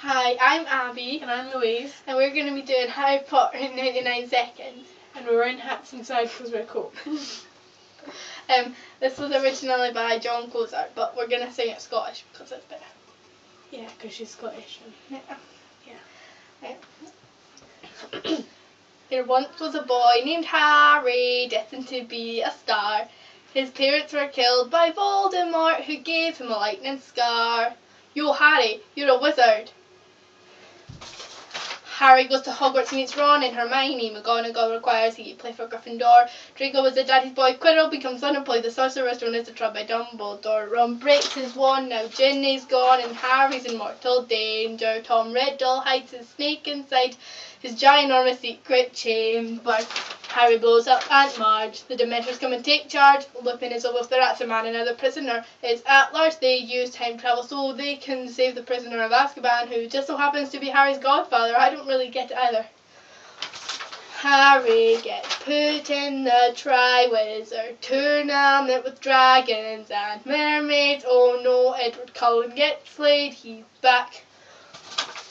Hi, I'm Abby, And I'm Louise, and we're going to be doing Harry Potter in 99 seconds. and we're wearing hats inside because we're cool. Um, this was originally by Jon Cozart, but we're going to sing it Scottish because it's better. Yeah, because she's Scottish. And Yeah. Right. there once was a boy named Harry, destined to be a star. His parents were killed by Voldemort, who gave him a lightning scar. Yo, Harry, you're a wizard. Harry goes to Hogwarts, meets Ron and Hermione. McGonagall requires he play for Gryffindor. Draco is a daddy's boy. Quirrell becomes unemployed. The Sorcerer's Stone is tried by Dumbledore. Ron breaks his wand. Now Ginny's gone and Harry's in mortal danger. Tom Riddle hides his snake inside his ginormous secret chamber. Harry blows up Aunt Marge. The Dementors come and take charge. Lupin is over with the rats man. Another prisoner is at large. They use time travel so they can save the prisoner of Azkaban, who just so happens to be Harry's godfather. I don't really get it either. Harry gets put in the Triwizard Tournament with dragons and mermaids. Oh no, Edward Cullen gets slayed. He's back.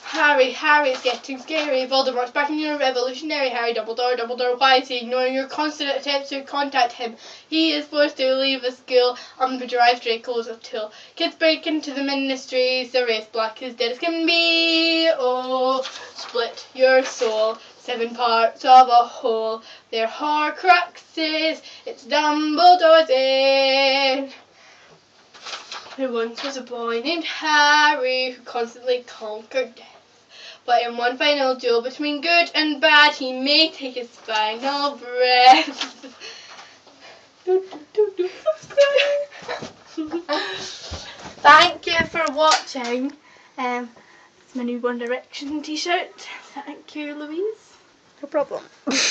Harry, Harry's getting scary. Voldemort's back in your revolutionary Harry Dumbledore. Dumbledore, why is he ignoring your constant attempts to contact him? He is forced to leave the school drive Draco's a tool. Kids break into the ministries. Sirius Black is dead as can be. Oh, split your soul. Seven parts of a whole. They're Horcruxes. It's Dumbledore's in. There once was a boy named Harry who constantly conquered death. But in one final duel between good and bad, he may take his final breath. Thank you for watching. Um, it's my new One Direction t-shirt. Thank you, Louise. no problem.